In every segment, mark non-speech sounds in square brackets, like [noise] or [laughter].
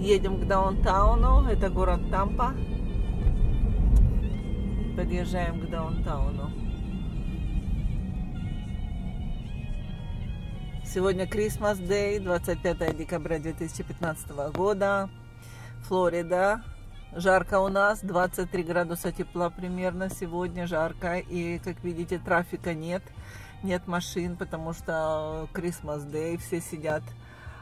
Едем к даунтауну, это город Тампа. Подъезжаем к даунтауну. Сегодня Christmas Day, 25 декабря 2015 года. Флорида. Жарко у нас, 23 градуса тепла примерно сегодня, жарко. И, как видите, трафика нет, нет машин, потому что Christmas Day, все сидят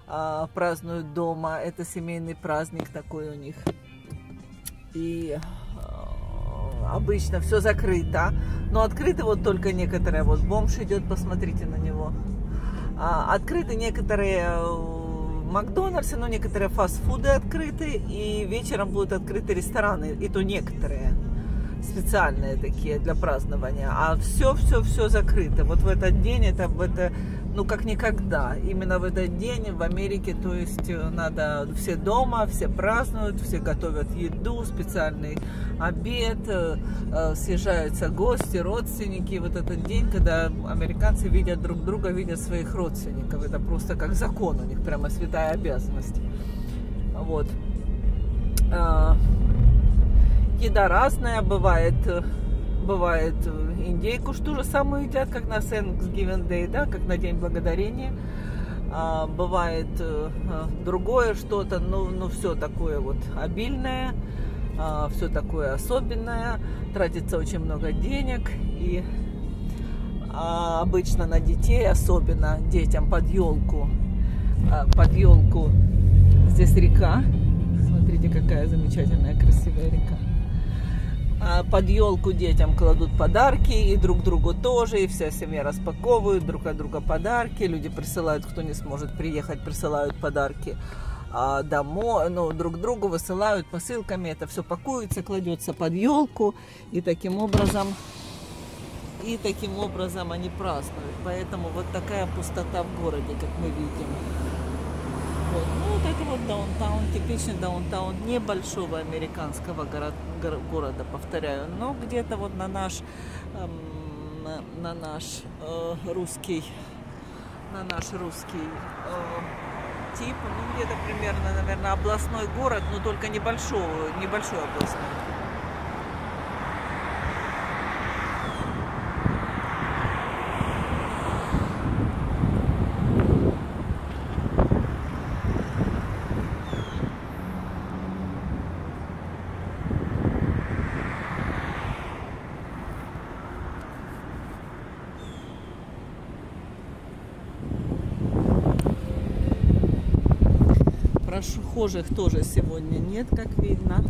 а, празднуют дома. Это семейный праздник такой у них. И а, обычно все закрыто. Но открыты вот только некоторые. Вот бомж идет, посмотрите на него. А, открыты некоторые э, Макдональдсы, но некоторые фастфуды открыты. И вечером будут открыты рестораны. И то некоторые специальные такие для празднования. А все-все-все закрыто. Вот в этот день это, это ну, как никогда. Именно в этот день в Америке, то есть э, надо все дома, все празднуют, все готовят еду, специальный обед, э, э, съезжаются гости, родственники. Вот этот день, когда американцы видят друг друга, видят своих родственников. Это просто как закон у них, прямо святая обязанность. Вот. Еда разная бывает бывает э, индейку, что же самое едят, как на Thanksgiving Day, да, как на День Благодарения. А, бывает а, другое что-то, ну, ну все такое вот обильное, а, все такое особенное, тратится очень много денег и а, обычно на детей, особенно детям под елку, а, под елку здесь река. Смотрите, какая замечательная, красивая река. А, под елку детям кладут подарки, и друг другу тоже, и вся семья распаковывает друг от друга подарки. Люди присылают, кто не сможет приехать, присылают подарки а, домой, ну, друг другу высылают посылками. Это все пакуется, кладется под елку, и таким образом и таким образом они празднуют. Поэтому вот такая пустота в городе, как мы видим. Вот. Ну, вот это вот даунтаун, типичный даунтаун небольшого американского город, города, повторяю, но где-то вот на наш, эм, на, на наш э, русский, на наш русский э, тип, ну, где-то примерно, наверное, областной город, но только небольшой, небольшой областной. Прохожих тоже сегодня нет, как видно.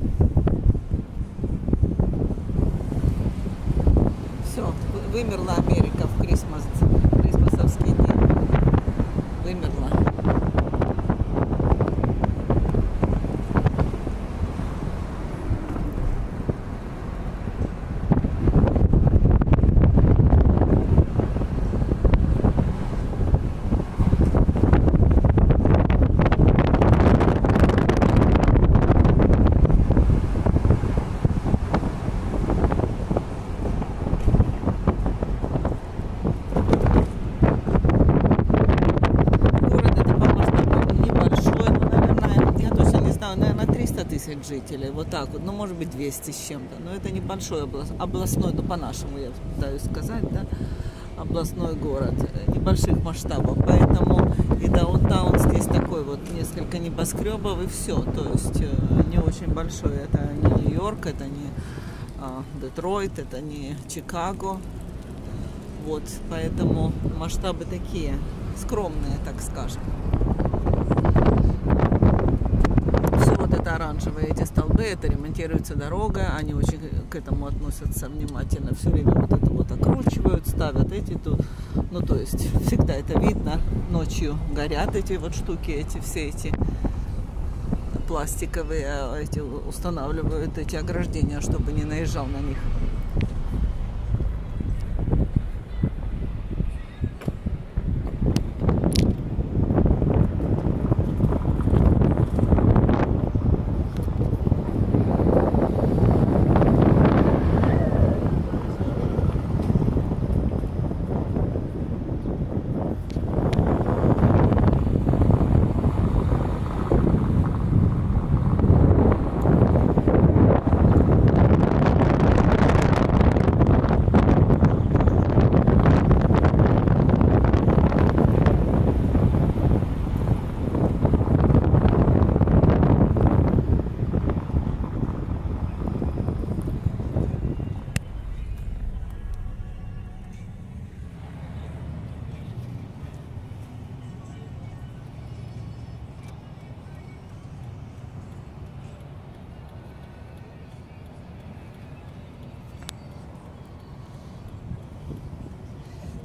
Все, вымерла Америка в Крисмас, Крисмасовский день. Вымерла. тысяч жителей, вот так вот, ну, может быть, 200 с чем-то, но это небольшой област, областной, ну, по-нашему, я пытаюсь сказать, да, областной город, небольших масштабов, поэтому и даунтаун здесь такой вот, несколько небоскребов и все, то есть э, не очень большой, это не Нью-Йорк, это не а, Детройт, это не Чикаго, вот, поэтому масштабы такие, скромные, так скажем. это оранжевые эти столбы, это ремонтируется дорога, они очень к этому относятся внимательно, все время вот это вот окручивают, ставят эти тут, ну то есть всегда это видно, ночью горят эти вот штуки, эти все эти пластиковые, а эти устанавливают эти ограждения, чтобы не наезжал на них.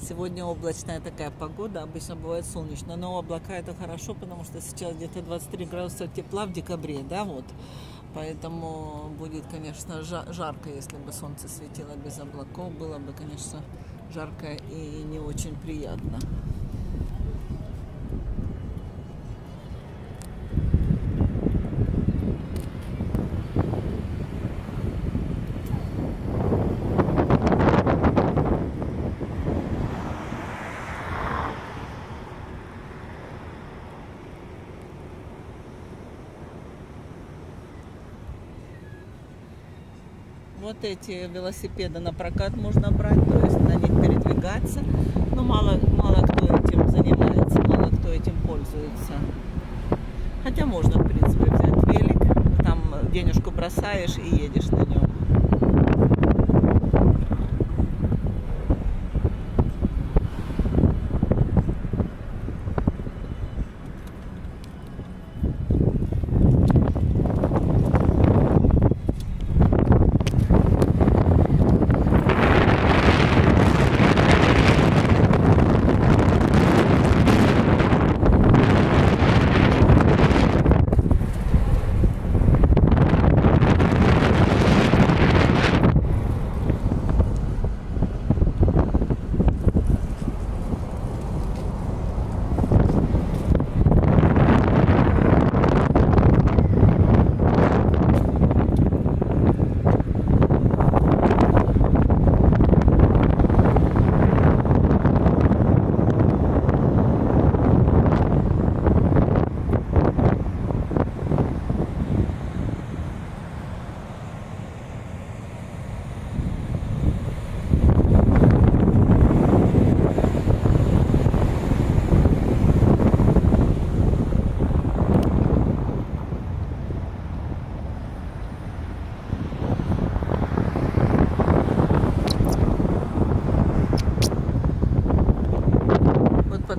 Сегодня облачная такая погода, обычно бывает солнечно, но облака это хорошо, потому что сейчас где-то 23 градуса тепла в декабре, да, вот. Поэтому будет, конечно, жарко, если бы солнце светило без облаков, было бы, конечно, жарко и не очень приятно. Вот эти велосипеды на прокат можно брать, то есть на них передвигаться. Но мало, мало кто этим занимается, мало кто этим пользуется. Хотя можно, в принципе, взять велик, там денежку бросаешь и едешь на нем.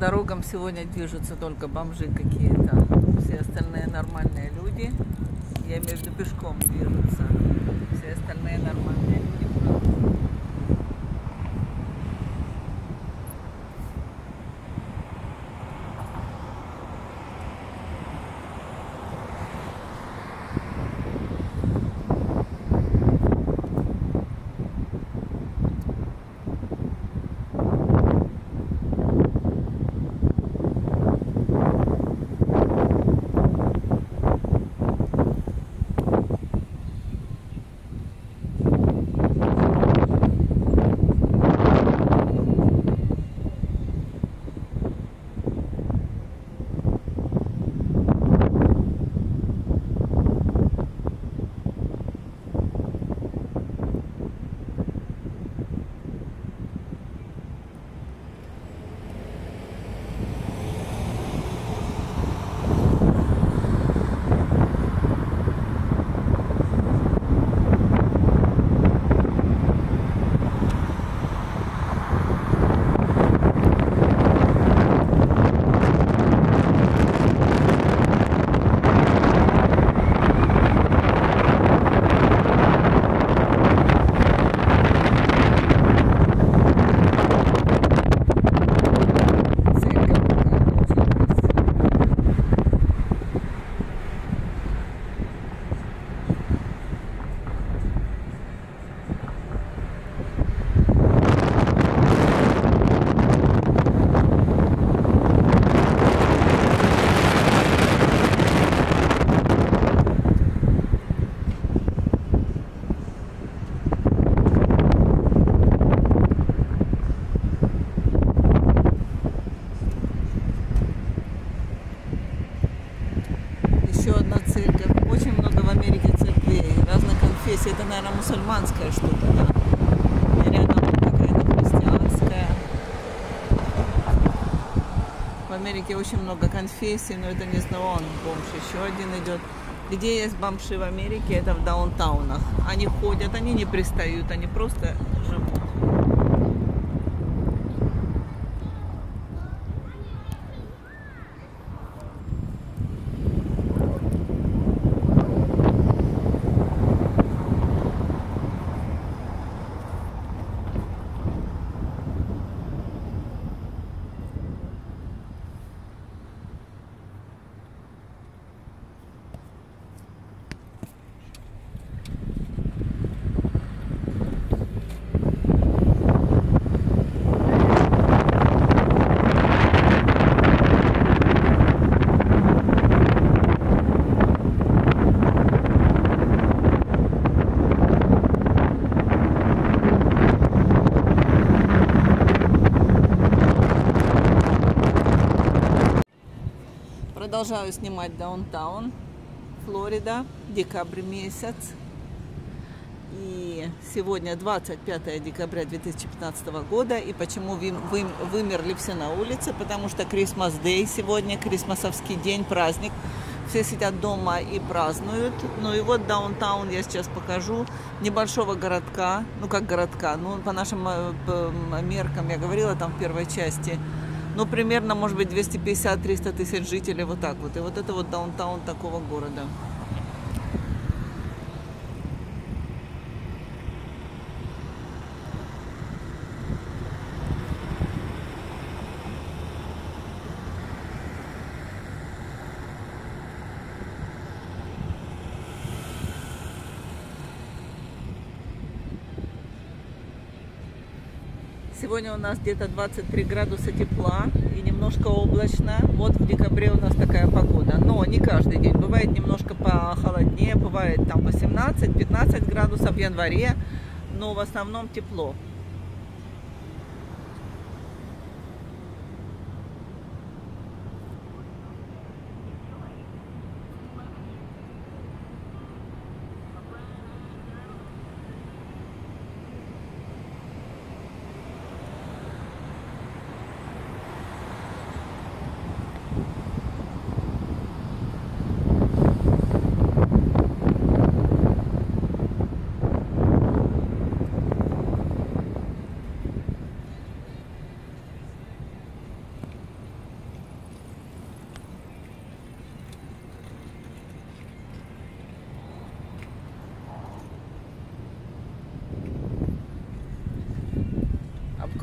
Дорогам сегодня движутся только бомжи какие-то. Все остальные нормальные люди. Я виду пешком движутся. Все остальные нормальные люди. Америке очень много конфессий, но это не он бомж. Еще один идет. Где есть бомжи в Америке, это в даунтаунах. Они ходят, они не пристают, они просто живут. Продолжаю снимать даунтаун, Флорида, декабрь месяц. И сегодня 25 декабря 2015 года. И почему вымерли все на улице? Потому что Christmas Day сегодня, крисмасовский день, праздник. Все сидят дома и празднуют. Ну и вот даунтаун я сейчас покажу. Небольшого городка, ну как городка, ну по нашим э, меркам, я говорила там в первой части, ну примерно, может быть, 250-300 тысяч жителей, вот так вот. И вот это вот даунтаун такого города. Сегодня у нас где-то 23 градуса тепла и немножко облачно. Вот в декабре у нас такая погода. Но не каждый день. Бывает немножко похолоднее, бывает там 18-15 градусов в январе, но в основном тепло.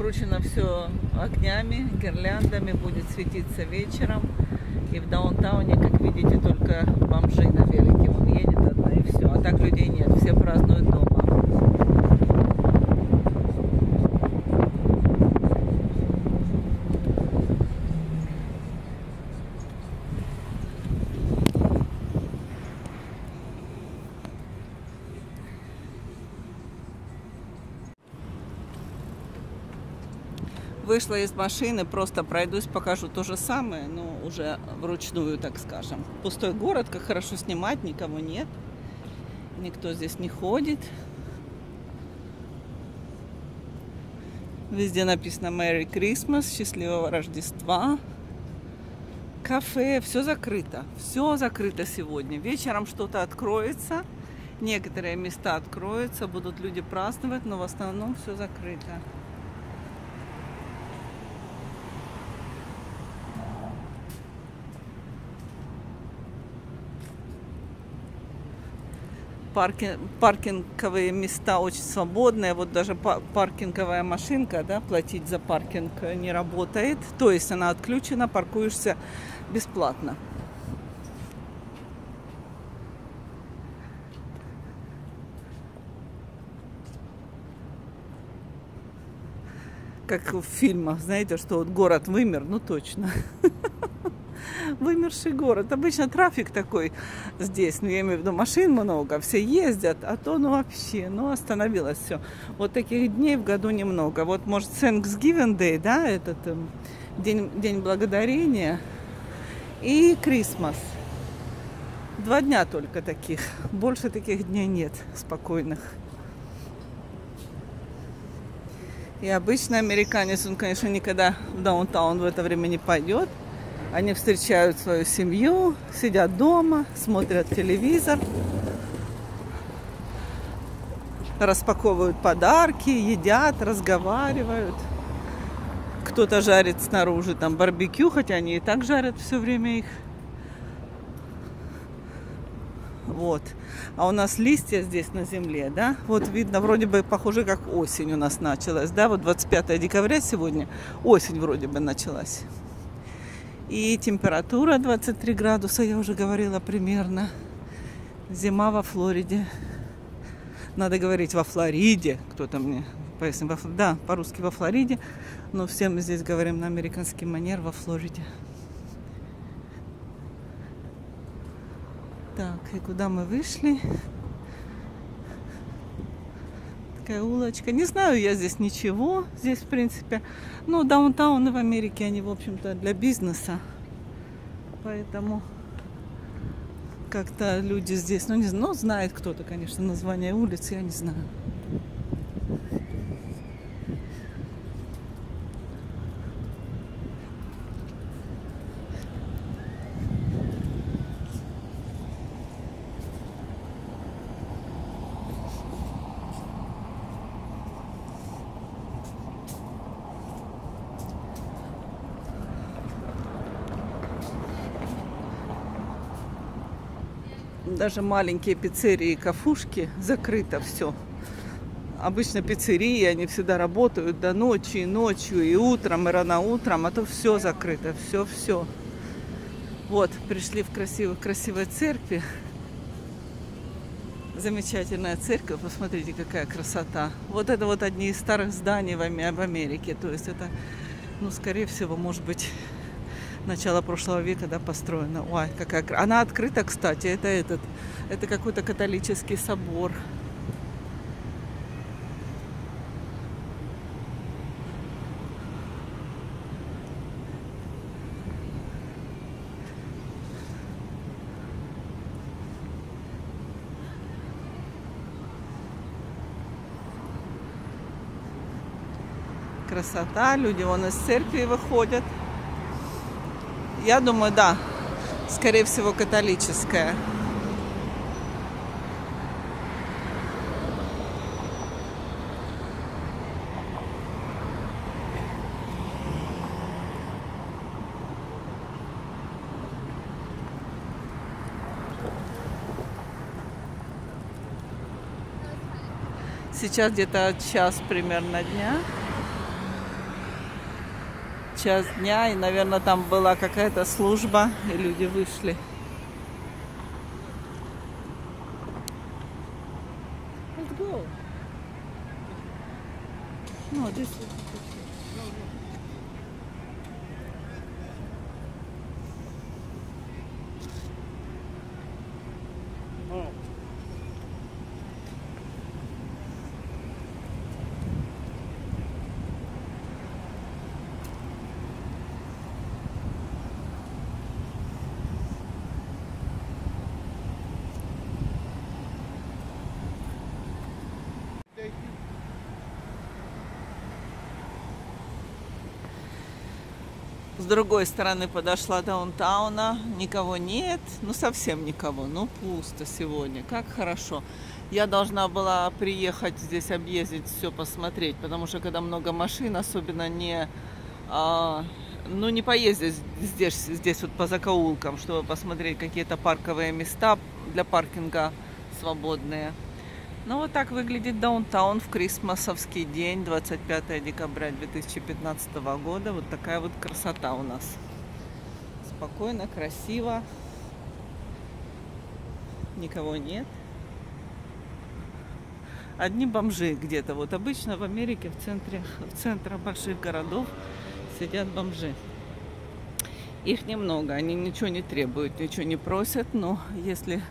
Обкручено все огнями, гирляндами, будет светиться вечером. И в даунтауне, как видите, только бомжи на велике. Он едет одна и все. А так людей нет, все празднуют дома. Вышла из машины, просто пройдусь, покажу то же самое, но уже вручную, так скажем. Пустой город, как хорошо снимать, никого нет. Никто здесь не ходит. Везде написано Merry Christmas, счастливого Рождества. Кафе, все закрыто. Все закрыто сегодня. Вечером что-то откроется. Некоторые места откроются, будут люди праздновать, но в основном все закрыто. Паркинг, паркинговые места очень свободные. Вот даже паркинговая машинка, да, платить за паркинг не работает. То есть она отключена, паркуешься бесплатно. Как в фильмах, знаете, что вот город вымер, ну точно. [laughs] [laughs] вымерший город. Обычно трафик такой здесь, ну я имею в виду машин много, все ездят, а то ну вообще, ну остановилось все. Вот таких дней в году немного. Вот может Thanksgiving Day, да, этот эм, день, день благодарения и Christmas. Два дня только таких. Больше таких дней нет спокойных. И обычно американец, он, конечно, никогда в даунтаун в это время не пойдет. Они встречают свою семью, сидят дома, смотрят телевизор, распаковывают подарки, едят, разговаривают. Кто-то жарит снаружи там барбекю, хотя они и так жарят все время их. Вот. А у нас листья здесь на земле, да? Вот видно, вроде бы похоже, как осень у нас началась, да? Вот 25 декабря сегодня осень вроде бы началась. И температура 23 градуса, я уже говорила примерно. Зима во Флориде. Надо говорить во Флориде. Кто-то мне пояснил. Во, да, по-русски во Флориде. Но все мы здесь говорим на американский манер во Флориде. Так, и куда мы вышли? Такая улочка. Не знаю я здесь ничего. Здесь, в принципе, ну, даунтауны в Америке, они, в общем-то, для бизнеса. поэтому как-то люди здесь, ну не знаю, ну, знает кто-то, конечно, название улицы, я не знаю. Даже маленькие пиццерии и кафушки закрыто все. Обычно пиццерии, они всегда работают до ночи, и ночью, и утром, и рано утром, а то все закрыто, все-все. Вот, пришли в красивой, красивой церкви. Замечательная церковь, посмотрите, какая красота. Вот это вот одни из старых зданий в Америке. То есть это, ну, скорее всего, может быть, начала прошлого века, да, построена. Ой, какая... Она открыта, кстати, это этот, это какой-то католический собор. красота, люди вон из церкви выходят. Я думаю, да. Скорее всего, католическая. Сейчас где-то час примерно дня час дня, и, наверное, там была какая-то служба, и люди вышли. Let's go. No, this другой стороны подошла даунтауна, никого нет, ну совсем никого, ну пусто сегодня, как хорошо. Я должна была приехать здесь объездить, все посмотреть, потому что когда много машин, особенно не, а, ну не поездить здесь, здесь вот по закоулкам, чтобы посмотреть какие-то парковые места для паркинга свободные. Ну вот так выглядит даунтаун в крисмасовский день, 25 декабря 2015 года. Вот такая вот красота у нас. Спокойно, красиво. Никого нет. Одни бомжи где-то. Вот обычно в Америке в центре, в центре больших городов сидят бомжи. Их немного, они ничего не требуют, ничего не просят, но если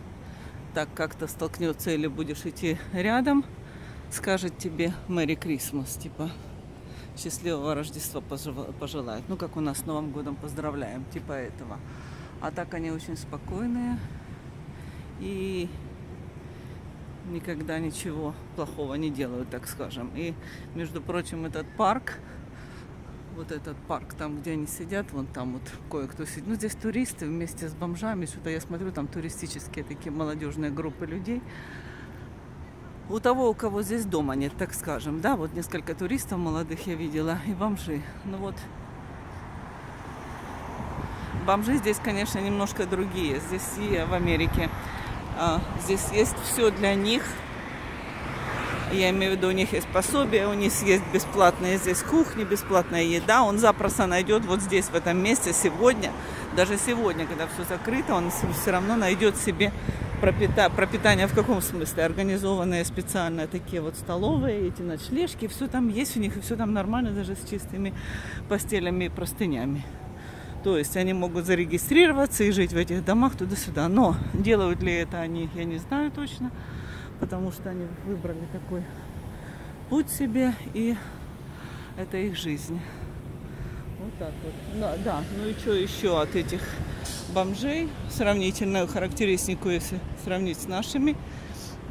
так как-то столкнется или будешь идти рядом, скажет тебе Мэри Крисмас, типа счастливого Рождества пожелает. Ну, как у нас с Новым годом поздравляем, типа этого. А так они очень спокойные и никогда ничего плохого не делают, так скажем. И, между прочим, этот парк вот этот парк, там, где они сидят, вон там вот кое-кто сидит. Ну, здесь туристы вместе с бомжами, что-то я смотрю, там туристические такие молодежные группы людей. У того, у кого здесь дома нет, так скажем, да, вот несколько туристов молодых я видела и бомжи. Ну вот, бомжи здесь, конечно, немножко другие. Здесь и в Америке. А, здесь есть все для них – я имею в виду, у них есть пособие, у них есть бесплатная здесь кухня, бесплатная еда. Он запросто найдет вот здесь, в этом месте, сегодня, даже сегодня, когда все закрыто, он все равно найдет себе пропита... пропитание в каком смысле? Организованные специально такие вот столовые, эти ночлежки, все там есть у них, и все там нормально, даже с чистыми постелями и простынями. То есть они могут зарегистрироваться и жить в этих домах туда-сюда. Но делают ли это они, я не знаю точно потому что они выбрали такой путь себе, и это их жизнь. Вот так вот. Ну, да, ну и что еще от этих бомжей, сравнительную характеристику, если сравнить с нашими,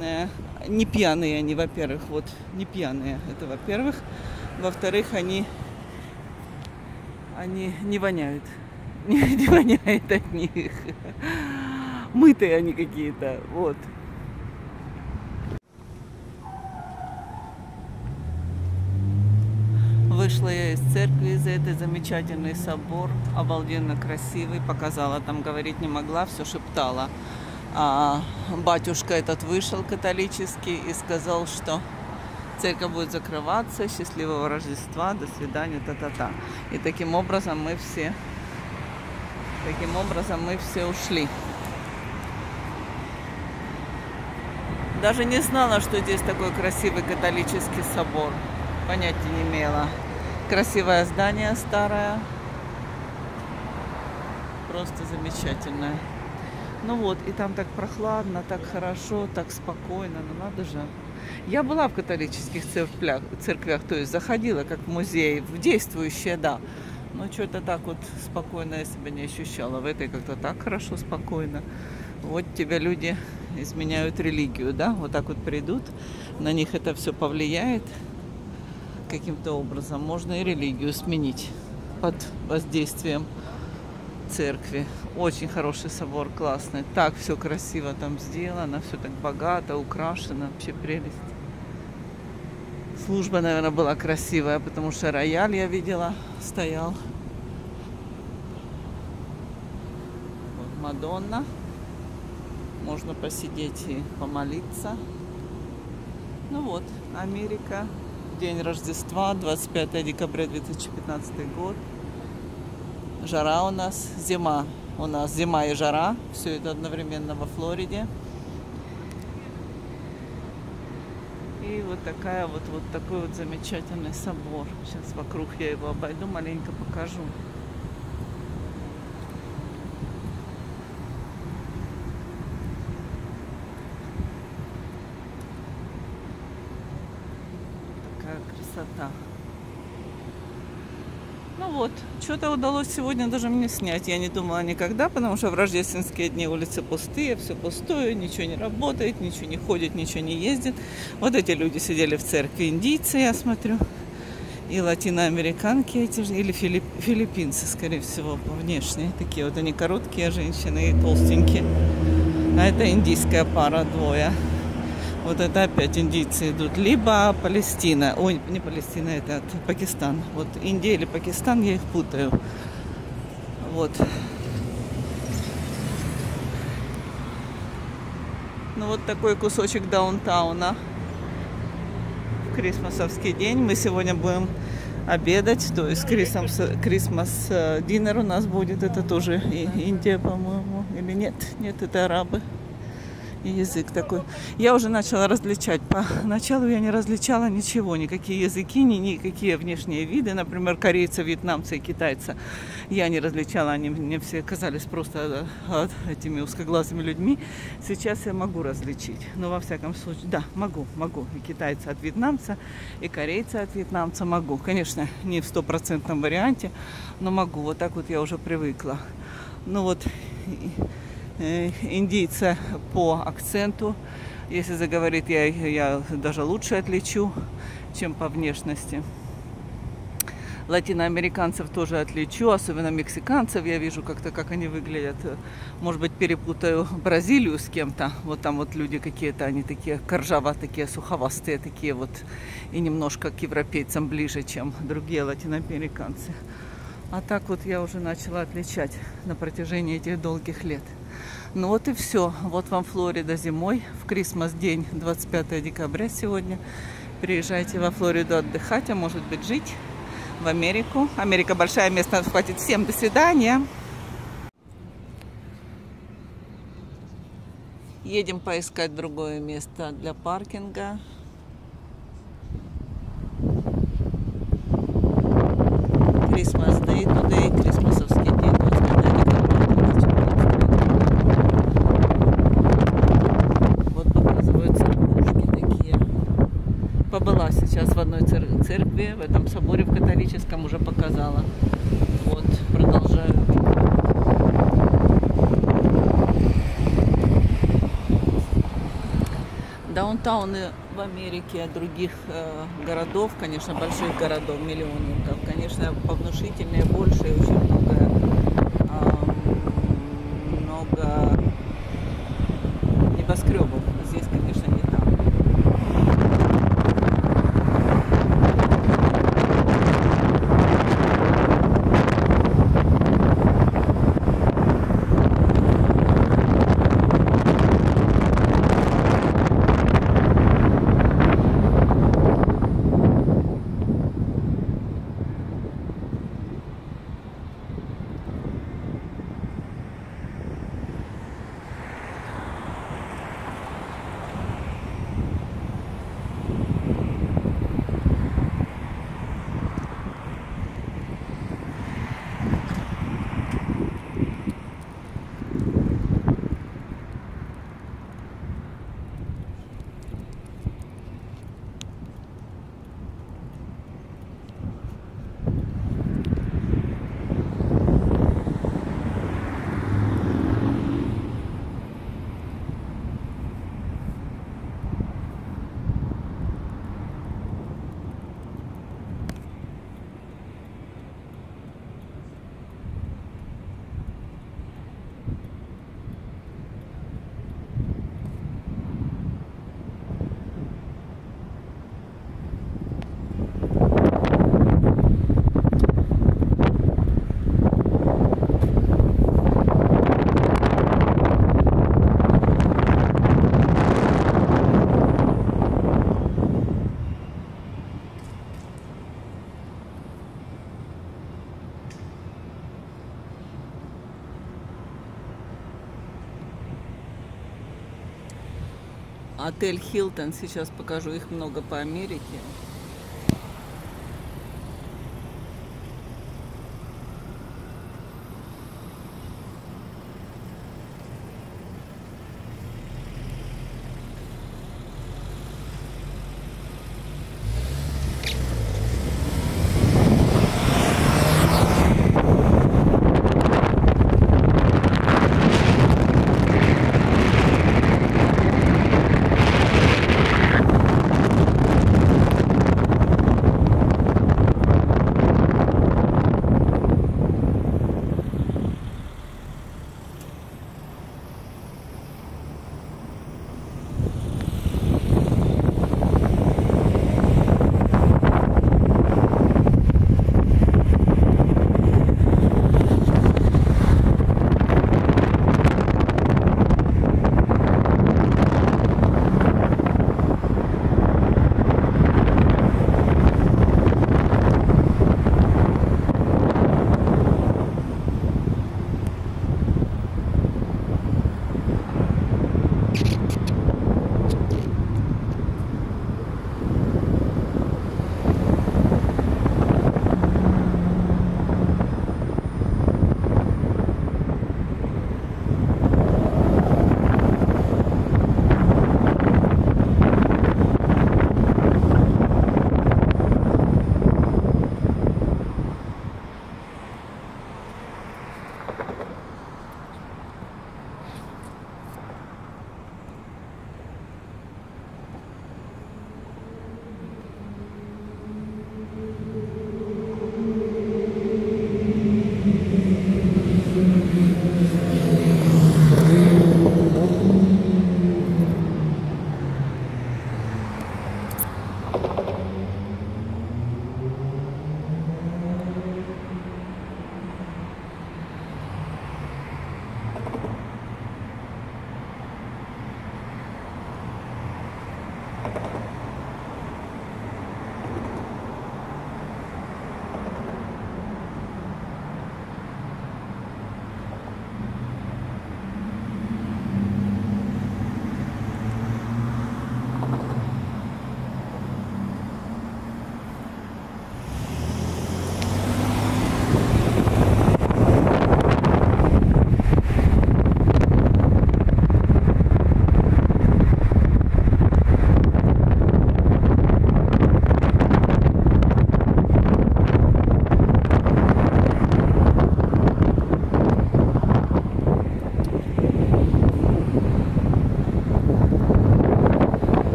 э, не пьяные они, во-первых, вот, не пьяные, это во-первых. Во-вторых, они, они не воняют, [laughs] не, не воняет от них. Мытые они какие-то, вот. Вышла я из церкви, из этой замечательный собор, обалденно красивый, показала, там говорить не могла, все шептала. А батюшка этот вышел католический и сказал, что церковь будет закрываться, счастливого Рождества, до свидания, та-та-та. И таким образом мы все, таким образом мы все ушли. Даже не знала, что здесь такой красивый католический собор. Понятия не имела. Красивое здание старое. Просто замечательное. Ну вот, и там так прохладно, так хорошо, так спокойно. Ну надо же. Я была в католических церквях, церквях, то есть заходила как в музей, в действующие, да. Но что-то так вот спокойно я себя не ощущала. В этой как-то так хорошо, спокойно. Вот тебя люди изменяют религию, да, вот так вот придут, на них это все повлияет каким-то образом. Можно и религию сменить под воздействием церкви. Очень хороший собор, классный. Так все красиво там сделано, все так богато, украшено. Вообще прелесть. Служба, наверное, была красивая, потому что рояль я видела, стоял. Вот Мадонна. Можно посидеть и помолиться. Ну вот, Америка, день Рождества, 25 декабря 2015 год. Жара у нас, зима. У нас зима и жара. Все это одновременно во Флориде. И вот такая вот, вот такой вот замечательный собор. Сейчас вокруг я его обойду, маленько покажу. красота. Ну вот, что-то удалось сегодня даже мне снять. Я не думала никогда, потому что в рождественские дни улицы пустые, все пустое, ничего не работает, ничего не ходит, ничего не ездит. Вот эти люди сидели в церкви, индийцы, я смотрю, и латиноамериканки эти же, или филипп, филиппинцы, скорее всего, внешне. Такие вот они короткие женщины и толстенькие. А это индийская пара, двое. Вот это опять индийцы идут. Либо Палестина. Ой, не Палестина, это Пакистан. Вот Индия или Пакистан, я их путаю. Вот. Ну вот такой кусочек даунтауна. В крисмасовский день мы сегодня будем обедать. То есть крисмас динер у нас будет. Это тоже Индия, по-моему. Или нет? Нет, это арабы язык такой. Я уже начала различать. Поначалу [laughs] я не различала ничего, никакие языки, ни, никакие внешние виды. Например, корейца, вьетнамца и китайца. Я не различала, они мне все казались просто э, этими узкоглазыми людьми. Сейчас я могу различить. Но во всяком случае, да, могу, могу. И китайца от вьетнамца, и корейца от вьетнамца могу. Конечно, не в стопроцентном варианте, но могу. Вот так вот я уже привыкла. Ну вот, Э, индийца по акценту. Если заговорит, я, я даже лучше отличу, чем по внешности. Латиноамериканцев тоже отличу, особенно мексиканцев. Я вижу как-то, как они выглядят. Может быть, перепутаю Бразилию с кем-то. Вот там вот люди какие-то, они такие коржава, такие суховастые, такие вот. И немножко к европейцам ближе, чем другие латиноамериканцы. А так вот я уже начала отличать на протяжении этих долгих лет. Ну вот и все. Вот вам Флорида зимой, в Крисмас день, 25 декабря сегодня. Приезжайте во Флориду отдыхать, а может быть жить в Америку. Америка большая, место хватит всем. До свидания. Едем поискать другое место для паркинга. Christmas Day today, Крисмасовский день. побыла сейчас в одной церкви, в этом соборе в католическом уже показала. продолжаю. Даунтауны в Америке, других э, городов, конечно, больших городов, миллионников, конечно, повнушительнее, больше, очень много, э, много Отель Хилтон, сейчас покажу, их много по Америке.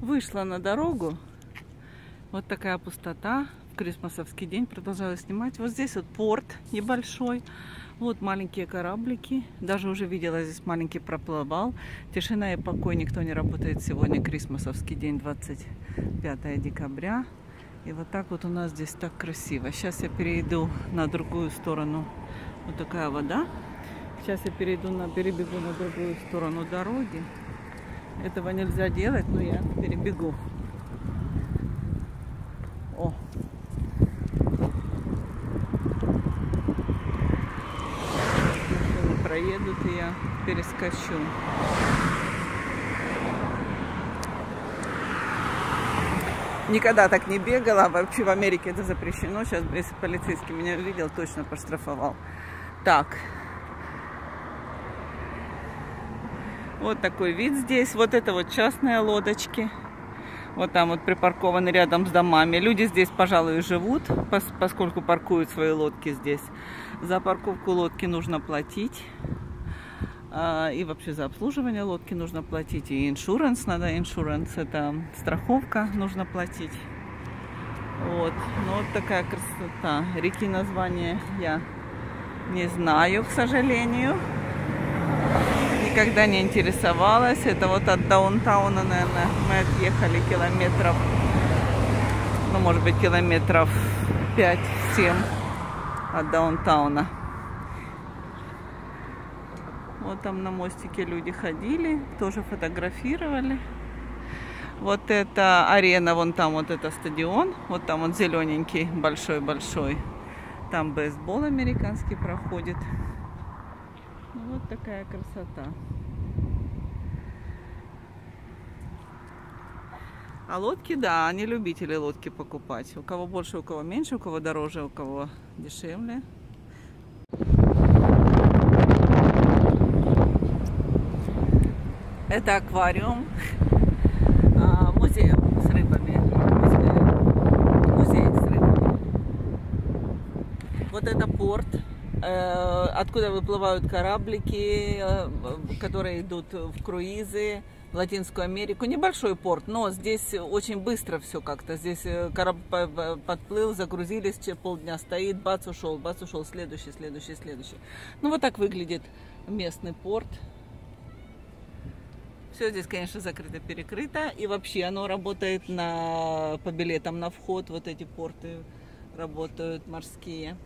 Вышла на дорогу. Вот такая пустота. В день продолжаю снимать. Вот здесь вот порт небольшой. Вот маленькие кораблики. Даже уже видела, здесь маленький проплывал. Тишина и покой, никто не работает сегодня. Крисмасовский день, 25 декабря. И вот так вот у нас здесь так красиво. Сейчас я перейду на другую сторону. Вот такая вода. Сейчас я перейду на, перебегу на другую сторону дороги. Этого нельзя делать, но я перебегу. О, проедут, и я перескочу. Никогда так не бегала. Вообще в Америке это запрещено. Сейчас, если полицейский меня увидел, точно поштрафовал. Так. Вот такой вид здесь. Вот это вот частные лодочки. Вот там вот припаркованы рядом с домами. Люди здесь, пожалуй, живут, поскольку паркуют свои лодки здесь. За парковку лодки нужно платить. А, и вообще за обслуживание лодки нужно платить. И иншуранс надо, иншуранс это страховка нужно платить. Вот, ну вот такая красота. Реки название я не знаю, к сожалению. Никогда не интересовалась. Это вот от даунтауна, наверное, мы отъехали километров, ну, может быть, километров 5-7 от даунтауна. Вот там на мостике люди ходили, тоже фотографировали. Вот это арена, вон там вот это стадион, вот там вот зелененький, большой-большой. Там бейсбол американский проходит. Вот такая красота. А лодки, да, они любители лодки покупать. У кого больше, у кого меньше, у кого дороже, у кого дешевле. Это аквариум а, музей с рыбами. Музей с рыбами. Вот это порт, откуда выплывают кораблики, э, которые идут в круизы в Латинскую Америку. Небольшой порт, но здесь очень быстро все как-то. Здесь э, корабль подплыл, загрузились, полдня стоит, бац, ушел, бац, ушел, следующий, следующий, следующий. Ну вот так выглядит местный порт. Все здесь, конечно, закрыто, перекрыто. И вообще оно работает на, по билетам на вход. Вот эти порты работают морские.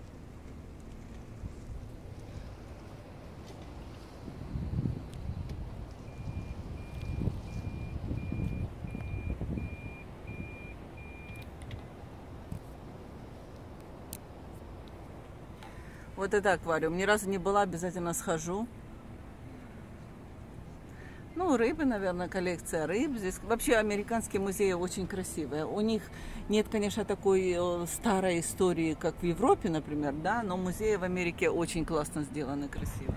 Вот это аквариум. Ни разу не была, обязательно схожу. Ну, рыбы, наверное, коллекция рыб. Здесь вообще американские музеи очень красивые. У них нет, конечно, такой э, старой истории, как в Европе, например, да, но музеи в Америке очень классно сделаны, красиво.